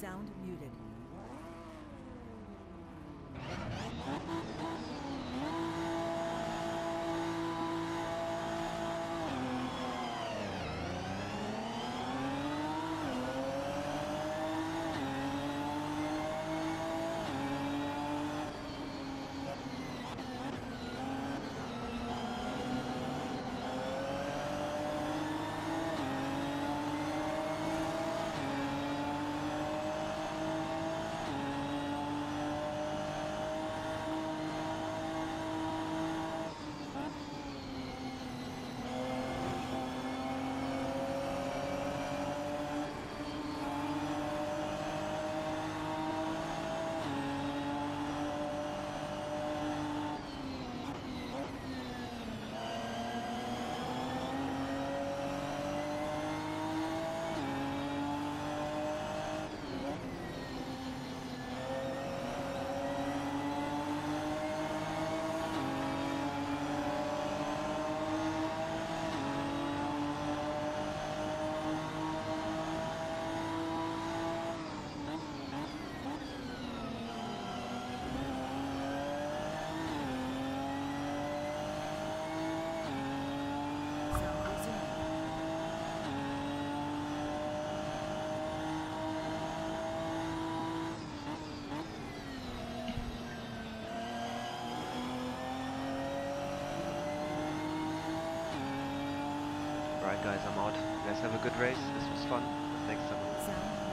Sound muted. Sound resumed. Right, guys, I'm out. You guys have a good race. This was fun. Next time.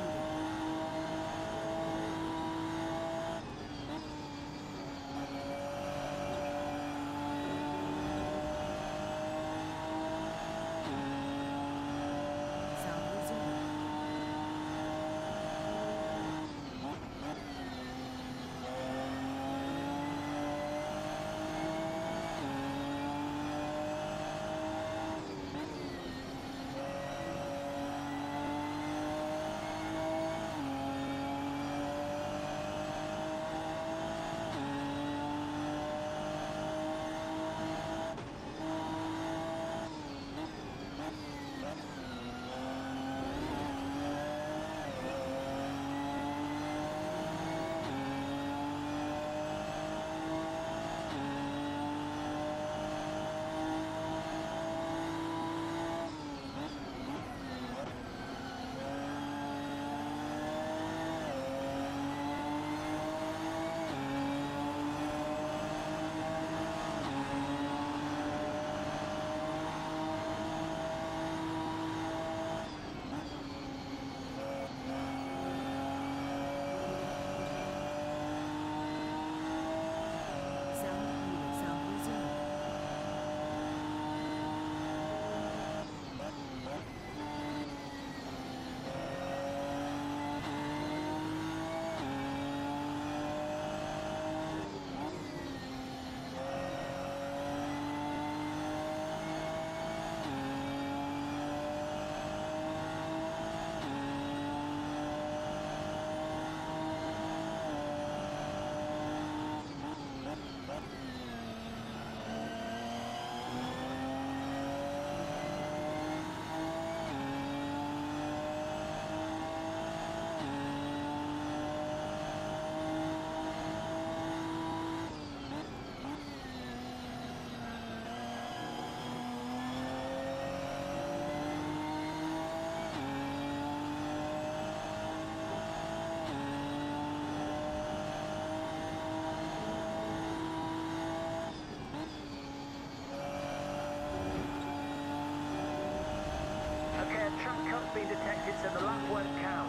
been detected, so the lab won't count.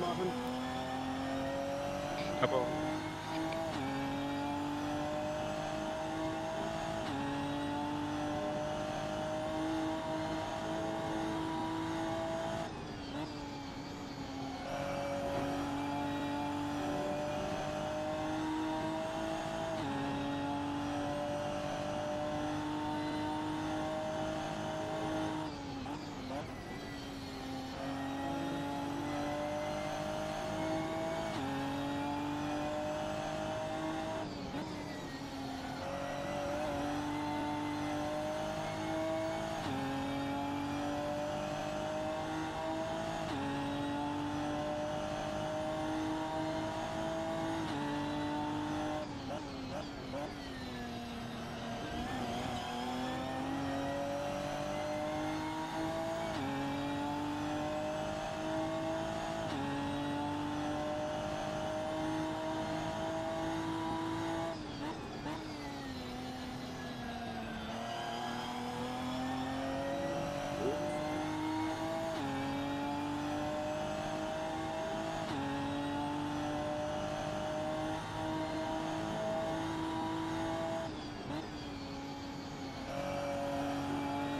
machen. Aber tá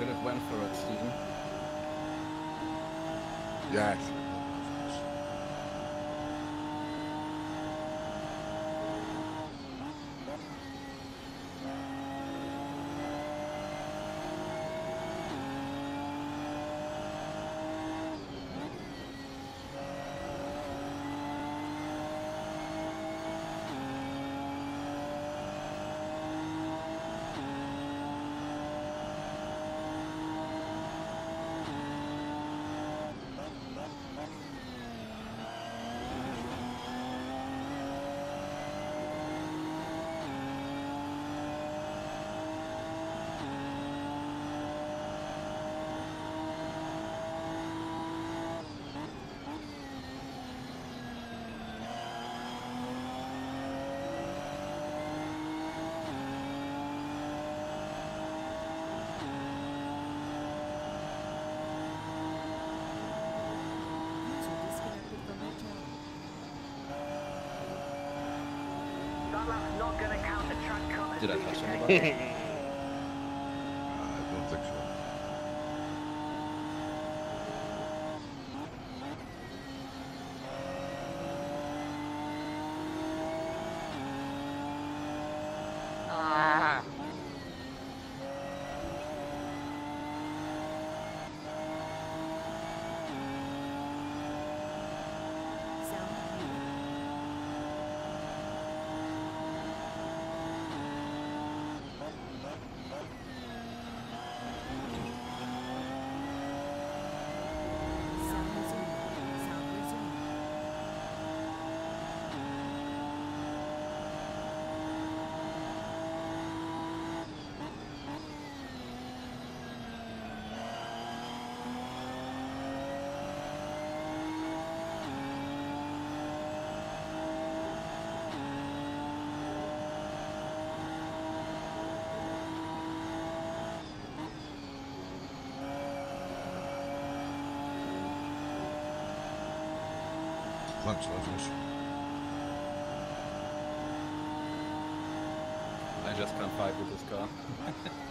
Have went for it, Stephen. Yes. って。I just can't fight with this car.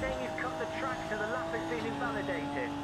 saying you've cut the track so the lap has been invalidated.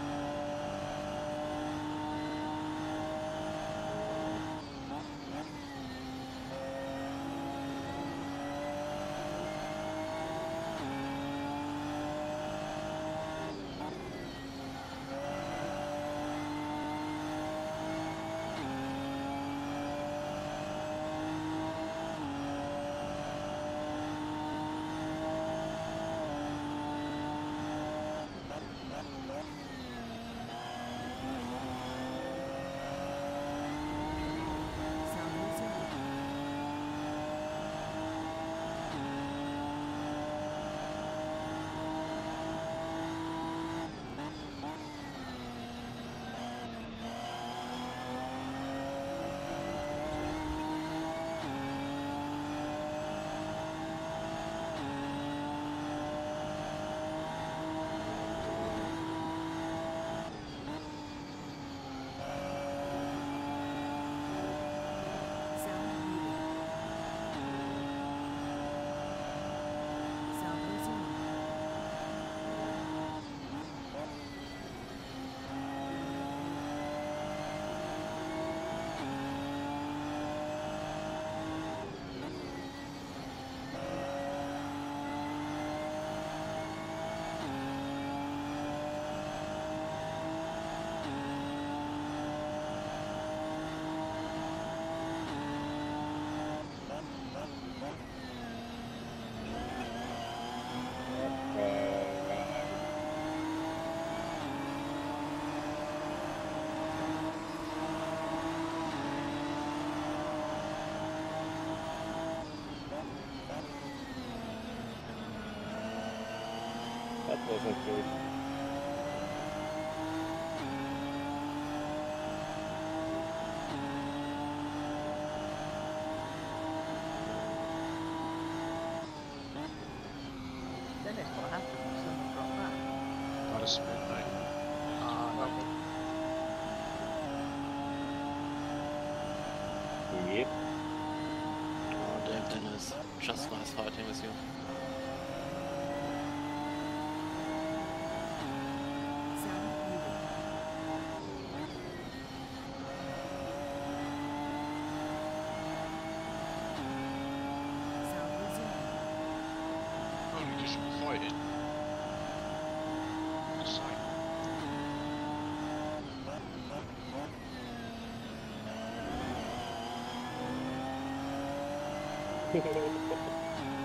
That wasn't good. Dennis, what happened? Someone dropped back. Not a smooth night. Ah, lovely. Yep. Oh, damn, Dennis. Just nice fighting with you. ハハハハ。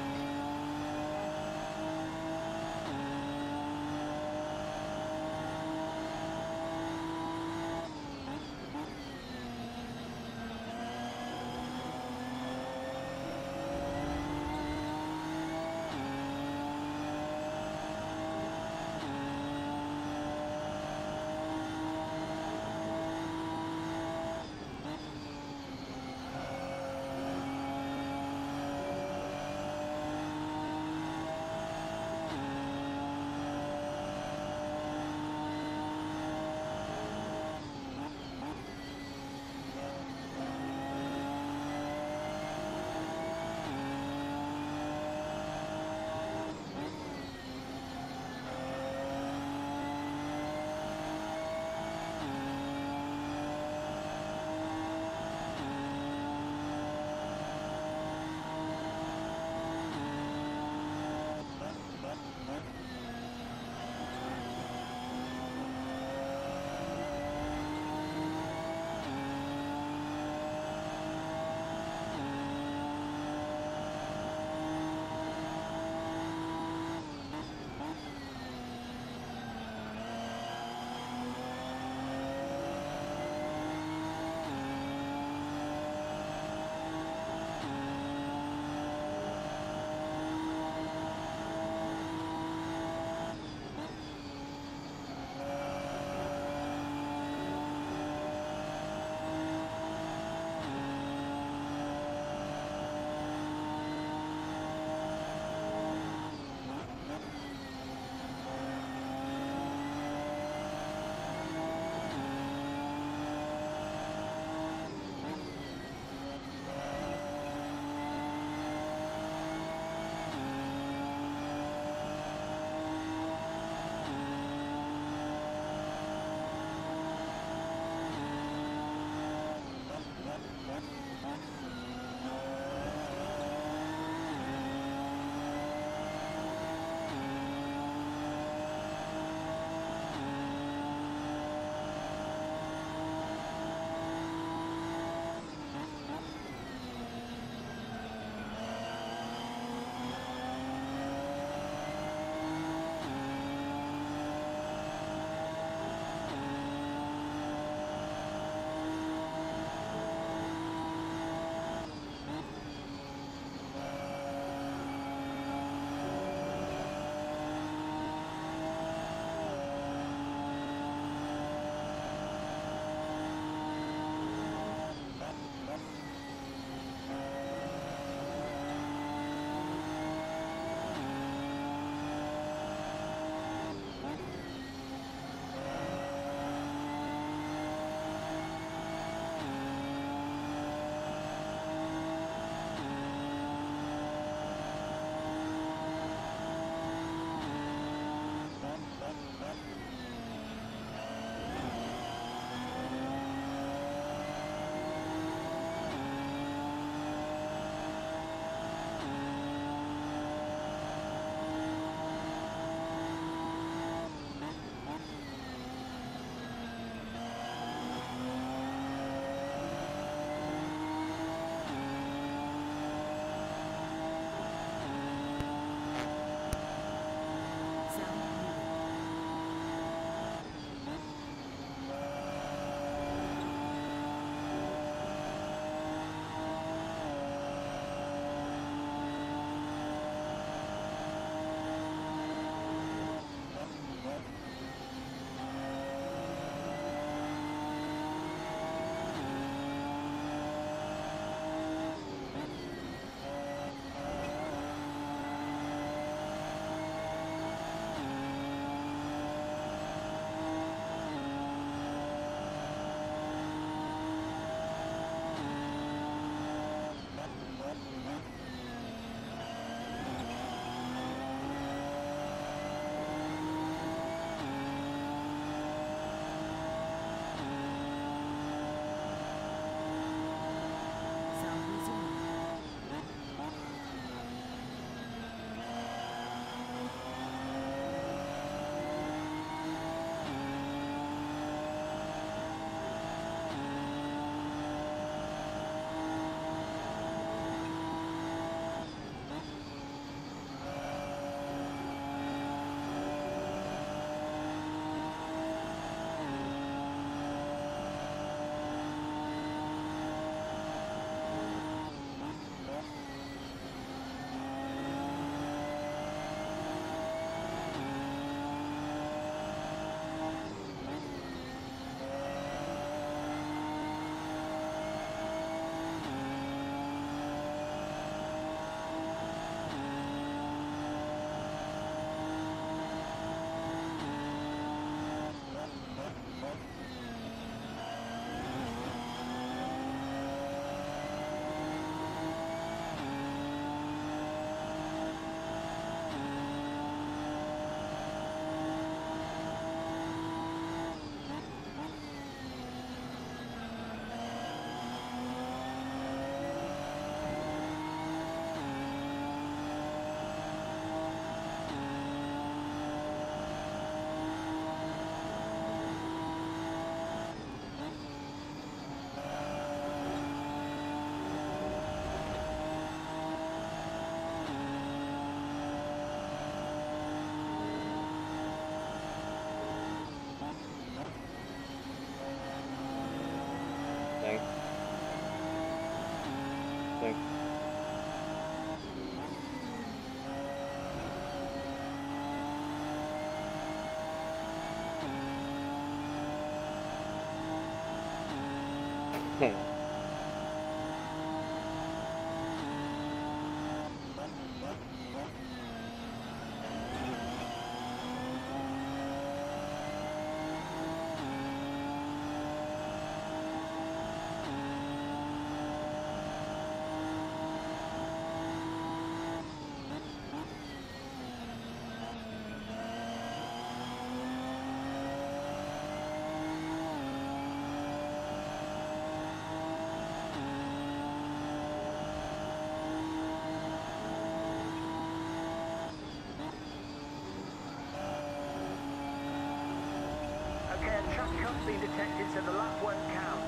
Been detected, so the lap won't count.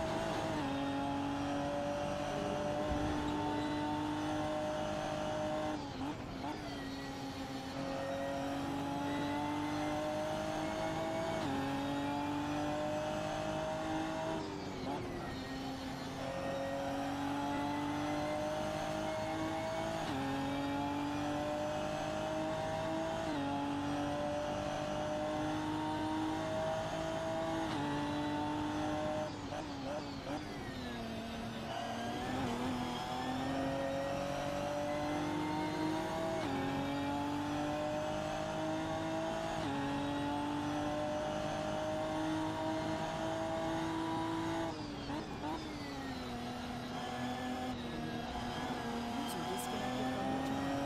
User disconnected from your channel.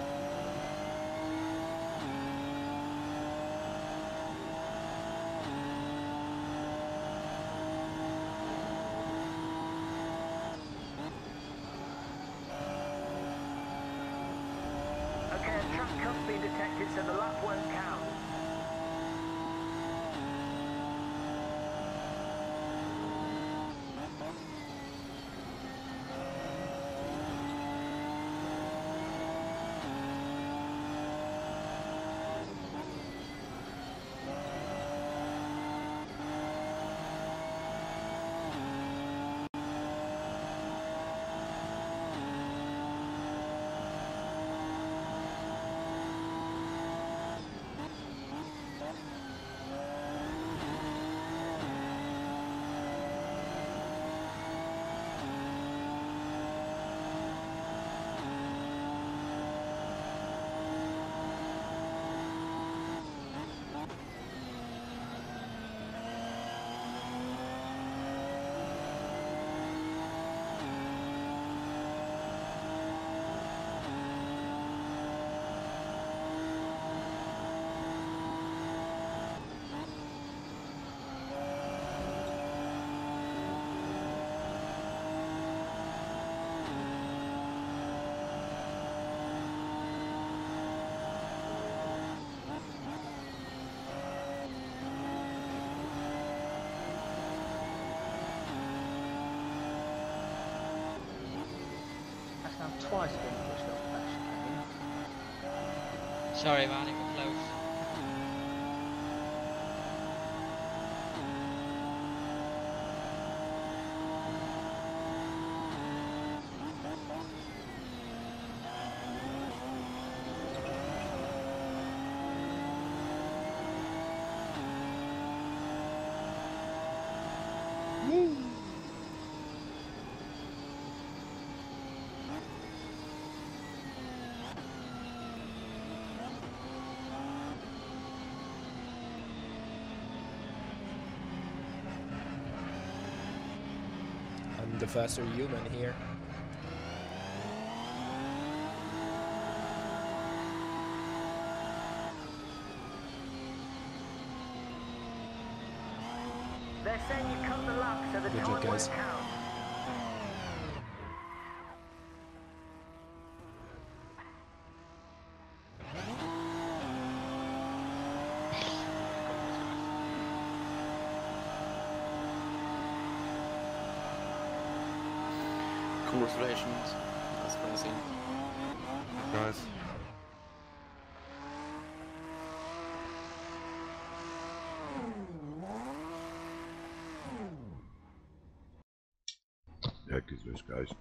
Okay, a track cut's been detected, so the lap won't count. Now twice been pushed off. Sorry man, the faster human here. Illustrations. Das kann man sehen. Nice. Heck ist das Geist.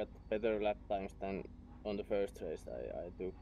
Got better lap times than on the first race I, I took.